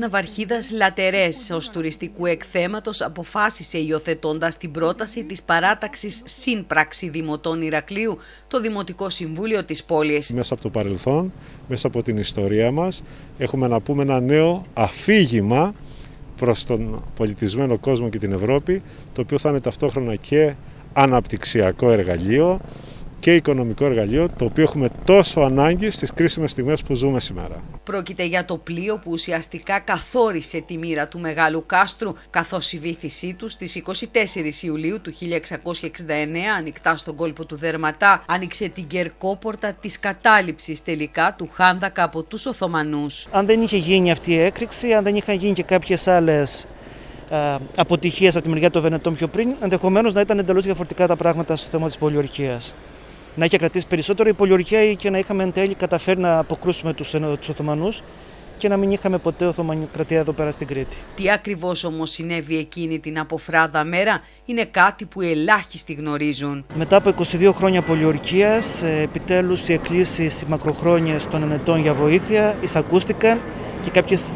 Ναυαρχίδας Λατερές ως τουριστικού εκθέματος αποφάσισε υιοθετώντας την πρόταση της παράταξης σύμπραξη Δημοτών Ηρακλείου το Δημοτικό Συμβούλιο της πόλης. Μέσα από το παρελθόν, μέσα από την ιστορία μας, έχουμε να πούμε ένα νέο αφήγημα προς τον πολιτισμένο κόσμο και την Ευρώπη, το οποίο θα είναι ταυτόχρονα και αναπτυξιακό εργαλείο, και οικονομικό εργαλείο το οποίο έχουμε τόσο ανάγκη στις κρίσιμες στιγμές που ζούμε σήμερα. Πρόκειται για το πλοίο που ουσιαστικά καθόρισε τη μοίρα του Μεγάλου Κάστρου καθώς η βήθησή του στις 24 Ιουλίου του 1669 ανοιχτά στον κόλπο του Δερματά άνοιξε την κερκόπορτα της κατάληψης τελικά του Χάνδακα από τους Οθωμανούς. Αν δεν είχε γίνει αυτή η έκρηξη, αν δεν είχαν γίνει και κάποιες άλλες αποτυχίες από τη μεριά των Βενετών πιο πριν, ενδεχομένως να ήταν εντελώς διαφορετικά τα πράγματα στο θέμα της πολιορκίας να είχε κρατήσει περισσότερο η πολιορκία και να είχαμε εν τέλει καταφέρει να αποκρούσουμε τους, τους Οθωμανούς και να μην είχαμε ποτέ Οθωμανοκρατία εδώ πέρα στην Κρήτη. Τι ακριβώς όμως συνέβη εκείνη την αποφράδα μέρα είναι κάτι που ελάχιστοι γνωρίζουν. Μετά από 22 χρόνια πολιορκίας, ε, επιτέλους οι εκκλήσεις οι μακροχρόνιες των ενετών για βοήθεια εισακούστηκαν και κάποιες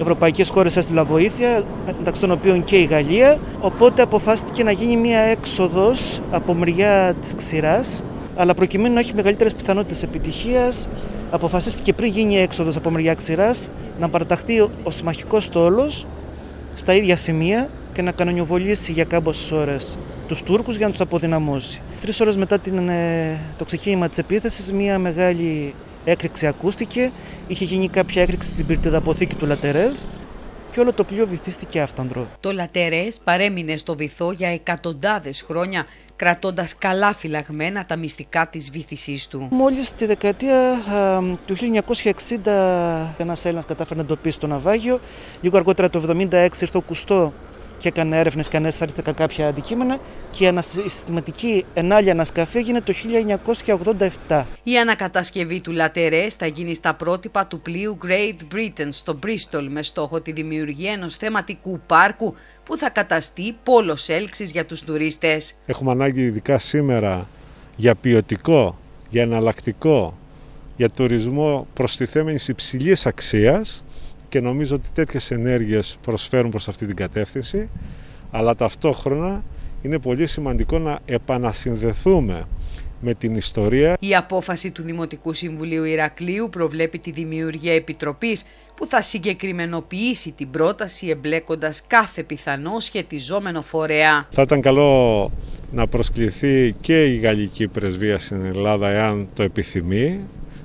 ευρωπαϊκές χώρες έστειλαν βοήθεια, μεταξύ των οποίων και η Γαλλία. Οπότε αποφάσιστηκε να γίνει μια έξοδος από μεριά της ξηράς αλλά προκειμένου να έχει μεγαλύτερες πιθανότητες επιτυχίας, αποφασίστηκε πριν γίνει η έξοδος από μεριά ξηράς να παραταχθεί ο συμμαχικός στόλος στα ίδια σημεία και να κανονιοβολήσει για κάμποσες ώρες τους Τούρκους για να τους αποδυναμώσει. Τρεις ώρες μετά την, ε, το ξεκίνημα της επίθεσης, μια μεγάλη έκρηξη ακούστηκε. Είχε γίνει κάποια έκρηξη στην πυρτεδαποθήκη του Λατερέζ και όλο το πλοίο βυθίστηκε άφταντρο. Το Λατερές παρέμεινε στο βυθό για εκατοντάδες χρόνια, κρατώντας καλά φυλαγμένα τα μυστικά της βύθισής του. Μόλις τη δεκαετία του 1960 ένας Έλληνας κατάφερε να εντοπίσει το ναυάγιο. Λίγο αργότερα το 1976 ήρθε ο Κουστό και έκανε έρευνες και ανέστηκα κάποια αντικείμενα και η συστηματική ενάλια ανασκαφή έγινε το 1987. Η ανακατασκευή του Λατερέ θα γίνει στα πρότυπα του πλοίου Great Britain στο Bristol με στόχο τη δημιουργία ενός θεματικού πάρκου που θα καταστεί πόλος έλξης για τους τουρίστες. Έχουμε ανάγκη ειδικά σήμερα για ποιοτικό, για εναλλακτικό, για τουρισμό προστιθέμενης υψηλής αξίας και νομίζω ότι τέτοιες ενέργειες προσφέρουν προς αυτή την κατεύθυνση αλλά ταυτόχρονα είναι πολύ σημαντικό να επανασυνδεθούμε με την ιστορία. Η απόφαση του Δημοτικού Συμβουλίου Ηρακλείου προβλέπει τη δημιουργία επιτροπής που θα συγκεκριμενοποιήσει την πρόταση εμπλέκοντας κάθε πιθανό σχετιζόμενο φορέα. Θα ήταν καλό να προσκληθεί και η Γαλλική Πρεσβεία στην Ελλάδα εάν το επιθυμεί.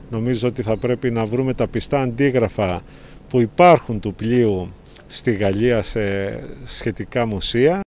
Νομίζω ότι θα πρέπει να βρούμε τα πιστά αντίγραφα που υπάρχουν του πλοίου στη Γαλλία σε σχετικά μουσεία.